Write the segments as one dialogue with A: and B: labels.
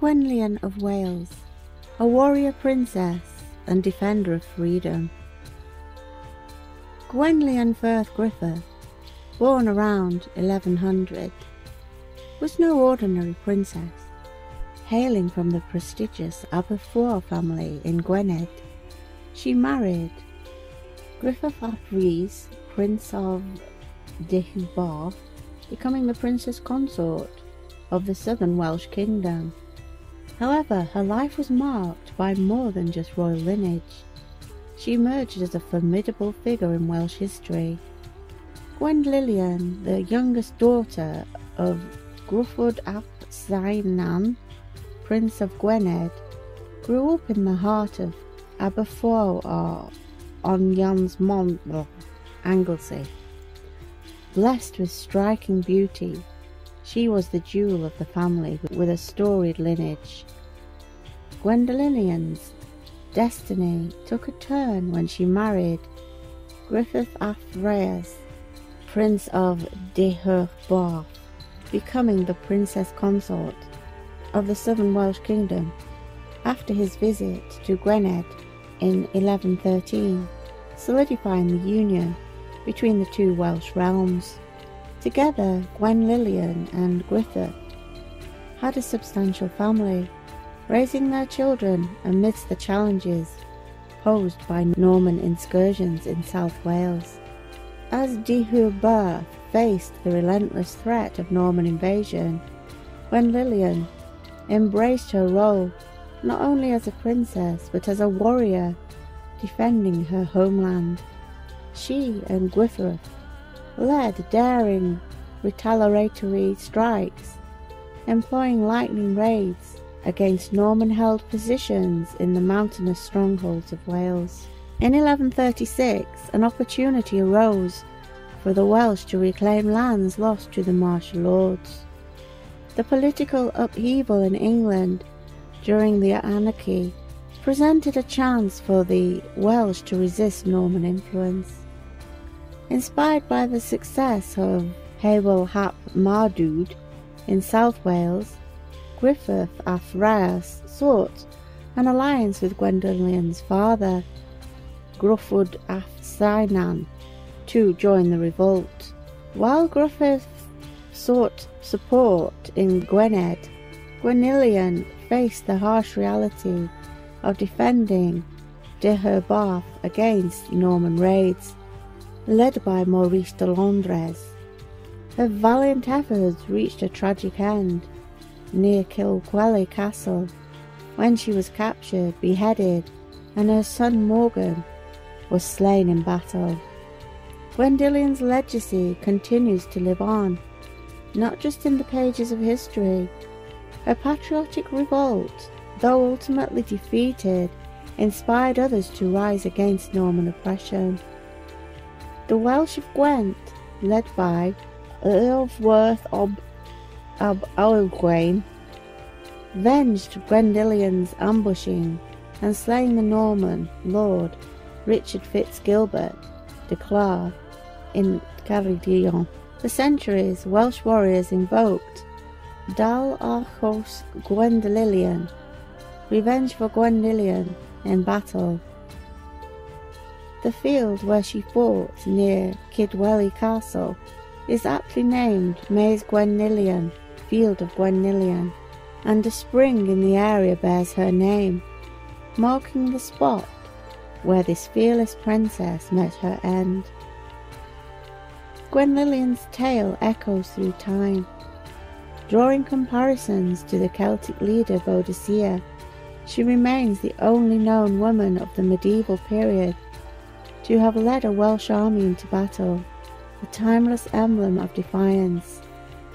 A: Gwenllian of Wales, a warrior princess and defender of freedom. Gwenllian ferch Gruffydd, born around 1100, was no ordinary princess. Hailing from the prestigious Aberffraw family in Gwynedd, she married Gruffydd ap Rhys, Prince of Deheubarth, becoming the princess consort of the southern Welsh kingdom. However, her life was marked by more than just royal lineage. She emerged as a formidable figure in Welsh history. Gwenllian, the youngest daughter of Gruffudd ap Cynan, Prince of Gwynedd, grew up in the heart of Aberffraw or Onions Anglesey. Blessed with striking beauty, she was the jewel of the family with a storied lineage. Gwenllian's destiny took a turn when she married Gruffydd ap Rhys, Prince of Deheubarth, becoming the princess consort of the southern Welsh kingdom after his visit to Gwynedd in 1113, solidifying the union between the two Welsh realms. Together, Gwenllian and Gruffydd had a substantial family, raising their children amidst the challenges posed by Norman incursions in South Wales. As Deheubarth faced the relentless threat of Norman invasion, Gwenllian embraced her role not only as a princess but as a warrior defending her homeland. She and Gruffydd led daring retaliatory strikes, employing lightning raids against Norman-held positions in the mountainous strongholds of Wales. In 1136, an opportunity arose for the Welsh to reclaim lands lost to the Marcher lords. The political upheaval in England during the anarchy presented a chance for the Welsh to resist Norman influence. Inspired by the success of Hywel ap Maredudd in South Wales, Gruffydd ap Rhys sought an alliance with Gwenllian's father, Gruffudd ap Cynan, to join the revolt. While Gruffydd sought support in Gwynedd, Gwenllian faced the harsh reality of defending Deheubarth against Norman raids led by Maurice de Londres. Her valiant efforts reached a tragic end near Kidwelly Castle when she was captured, beheaded, and her son Morgan was slain in battle. Gwenllian's legacy continues to live on, not just in the pages of history. Her patriotic revolt, though ultimately defeated, inspired others to rise against Norman oppression. The Welsh of Gwent, led by Earl of, Worth of Aulgwain, venged Gwenllian's ambushing and slaying the Norman lord Richard Fitzgilbert de Clare in Ceredigion. For centuries, Welsh warriors invoked Dal Archos Gwenllian, revenge for Gwenllian in battle the field where she fought near Kidwelly Castle is aptly named Maes Gwenllian, Field of Gwenllian, and a spring in the area bears her name, marking the spot where this fearless princess met her end. Gwenllian's tale echoes through time, drawing comparisons to the Celtic leader Boadicea. She remains the only known woman of the medieval period to have led a Welsh army into battle, a timeless emblem of defiance,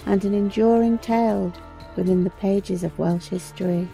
A: and an enduring tale within the pages of Welsh history.